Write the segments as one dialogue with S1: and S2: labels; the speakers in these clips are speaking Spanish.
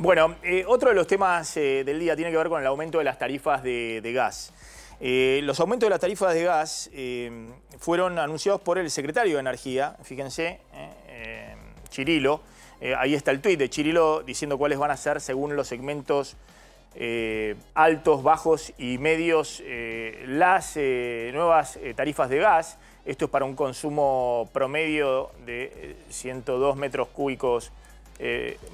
S1: Bueno, eh, otro de los temas eh, del día tiene que ver con el aumento de las tarifas de, gas. Eh, los aumentos de las tarifas de gas fueron anunciados por el secretario de Energía, fíjense, Chirilo. ahí está el tuit de Chirilo diciendo cuáles van a ser según los segmentos altos, bajos y medios las nuevas tarifas de gas. Esto es para un consumo promedio de 102 metros cúbicos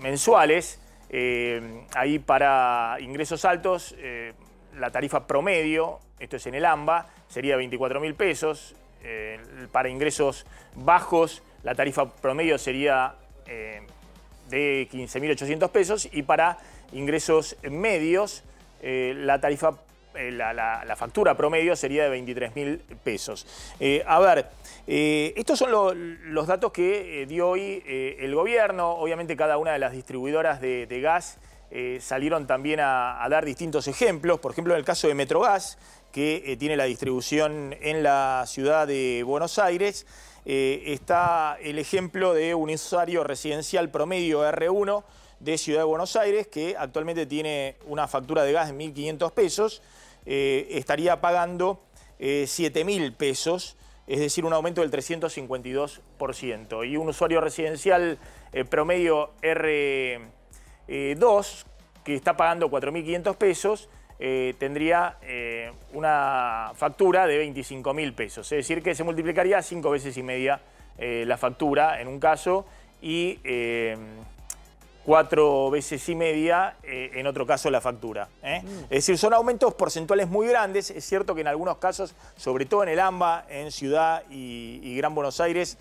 S1: mensuales. Eh, ahí para ingresos altos, eh, la tarifa promedio, esto es en el AMBA, sería 24 mil pesos. Eh, para ingresos bajos, la tarifa promedio sería de 15.800 pesos. Y para ingresos medios, la tarifa la, factura promedio sería de 23 mil pesos. a ver, estos son los datos que dio hoy el gobierno. Obviamente cada una de las distribuidoras de, gas salieron también a, dar distintos ejemplos. Por ejemplo, en el caso de Metrogas, que tiene la distribución en la ciudad de Buenos Aires, está el ejemplo de un usuario residencial promedio R1 de Ciudad de Buenos Aires, que actualmente tiene una factura de gas de 1.500 pesos, eh, estaría pagando eh, 7.000 pesos, es decir, un aumento del 352%. Y un usuario residencial eh, promedio R2, que está pagando 4.500 pesos, eh, tendría una factura de 25.000 pesos. Es decir, que se multiplicaría cinco veces y media la factura en un caso y cuatro veces y media, eh, en otro caso la factura. ¿eh? Mm. Es decir, son aumentos porcentuales muy grandes. Es cierto que en algunos casos, sobre todo en el AMBA, en Ciudad y, Gran Buenos Aires,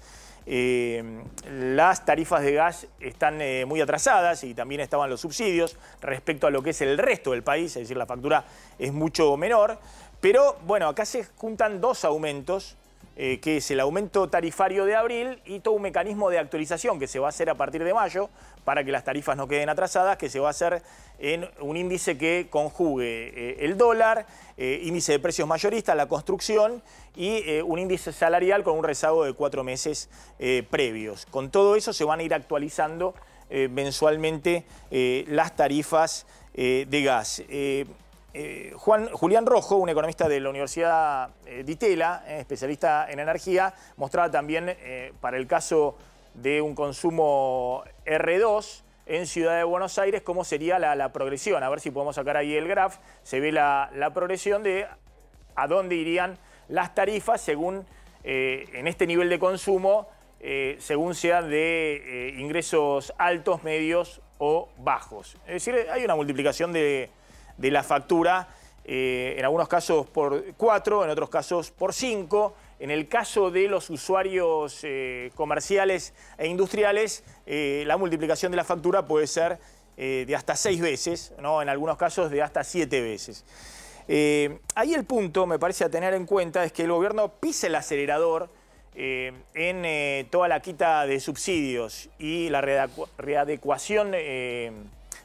S1: eh, las tarifas de gas están muy atrasadas y también estaban los subsidios respecto a lo que es el resto del país, es decir, la factura es mucho menor. Pero bueno, acá se juntan dos aumentos eh, que es el aumento tarifario de abril y todo un mecanismo de actualización que se va a hacer a partir de mayo para que las tarifas no queden atrasadas, que se va a hacer en un índice que conjugue eh, el dólar, eh, índice de precios mayoristas, la construcción y un índice salarial con un rezago de cuatro meses previos. Con todo eso se van a ir actualizando mensualmente las tarifas de gas. Eh, Juan, Julián Rojo, un economista de la Universidad eh, de Itela, eh, especialista en energía, mostraba también para el caso de un consumo R2 en Ciudad de Buenos Aires cómo sería la, progresión. A ver si podemos sacar ahí el graph. Se ve la, progresión de a dónde irían las tarifas según en este nivel de consumo, según sea de ingresos altos, medios o bajos. Es decir, hay una multiplicación de de la factura, eh, en algunos casos por 4, en otros casos por 5. En el caso de los usuarios eh, comerciales e industriales, eh, la multiplicación de la factura puede ser de hasta 6 veces, ¿no? en algunos casos de hasta 7 veces. ahí el punto, me parece a tener en cuenta, es que el gobierno pise el acelerador en toda la quita de subsidios y la readecuación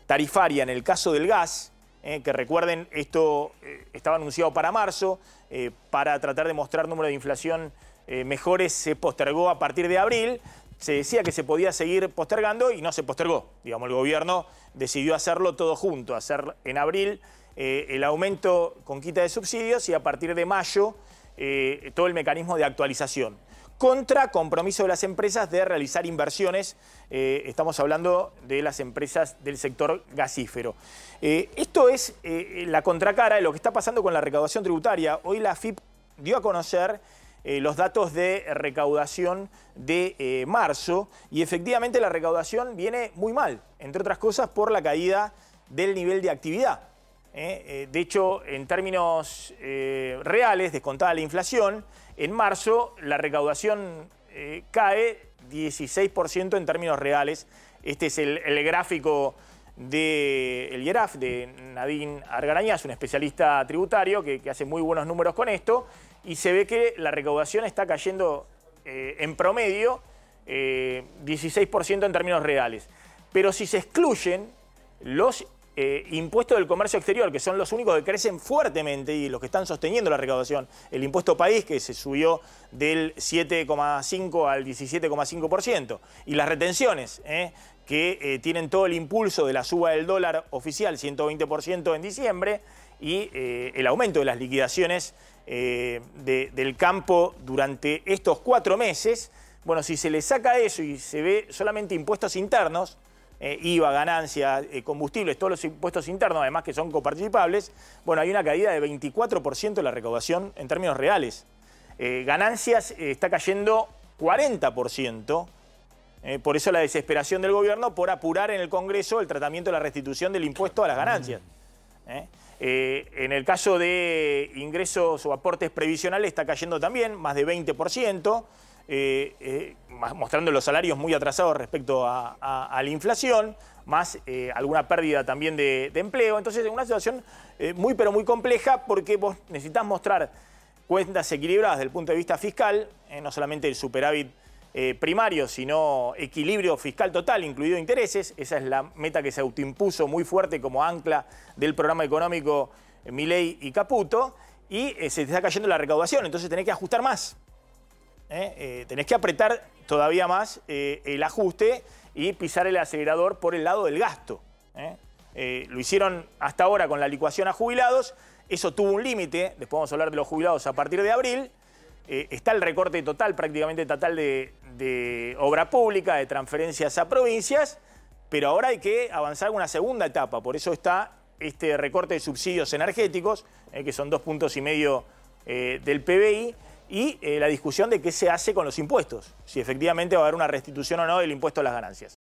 S1: tarifaria en el caso del gas, eh, que recuerden, esto eh, estaba anunciado para marzo, eh, para tratar de mostrar número de inflación mejores se postergó a partir de abril, se decía que se podía seguir postergando y no se postergó. Digamos, el gobierno decidió hacerlo todo junto, hacer en abril el aumento con quita de subsidios y a partir de mayo todo el mecanismo de actualización contra compromiso de las empresas de realizar inversiones. Eh, estamos hablando de las empresas del sector gasífero. Eh, esto es eh, la contracara de lo que está pasando con la recaudación tributaria. Hoy la FIP dio a conocer los datos de recaudación de marzo y efectivamente la recaudación viene muy mal, entre otras cosas por la caída del nivel de actividad. De hecho, en términos reales, descontada la inflación, en marzo la recaudación eh, cae 16% en términos reales. Este es el, gráfico del de IERAF, de Nadine Argarañaz, un especialista tributario que, hace muy buenos números con esto, y se ve que la recaudación está cayendo eh, en promedio 16% eh, en términos reales. Pero si se excluyen los eh, impuestos del comercio exterior, que son los únicos que crecen fuertemente y los que están sosteniendo la recaudación. El impuesto país, que se subió del 7,5 al 17,5%. Y las retenciones, eh, que tienen todo el impulso de la suba del dólar oficial, 120% en diciembre, y el aumento de las liquidaciones del campo durante estos cuatro meses. Bueno, si se le saca eso y se ve solamente impuestos internos, eh, IVA, ganancias, eh, combustibles, todos los impuestos internos, además que son coparticipables, bueno, hay una caída de 24% de la recaudación en términos reales. Eh, ganancias está cayendo 40%, por eso la desesperación del gobierno por apurar en el Congreso el tratamiento de la restitución del impuesto a las ganancias. en el caso de ingresos o aportes previsionales está cayendo también más de 20%. Eh, eh, mostrando los salarios muy atrasados respecto a, la inflación, más eh, alguna pérdida también de, empleo. Entonces, es una situación muy, pero muy compleja porque vos necesitas mostrar cuentas equilibradas desde el punto de vista fiscal, no solamente el superávit primario, sino equilibrio fiscal total, incluido intereses. Esa es la meta que se autoimpuso muy fuerte como ancla del programa económico Milei y Caputo. Y se te está cayendo la recaudación, entonces tenés que ajustar más. ¿Eh? Eh, tenés que apretar todavía más eh, el ajuste y pisar el acelerador por el lado del gasto. lo hicieron hasta ahora con la licuación a jubilados, eso tuvo un límite, después vamos a hablar de los jubilados a partir de abril. está el recorte total, prácticamente total de, de obra pública, de transferencias a provincias, pero ahora hay que avanzar una segunda etapa, por eso está este recorte de subsidios energéticos, que son dos puntos y medio del PBI, y eh, la discusión de qué se hace con los impuestos, si efectivamente va a haber una restitución o no del impuesto a las ganancias.